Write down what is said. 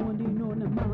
One day, no, no matter.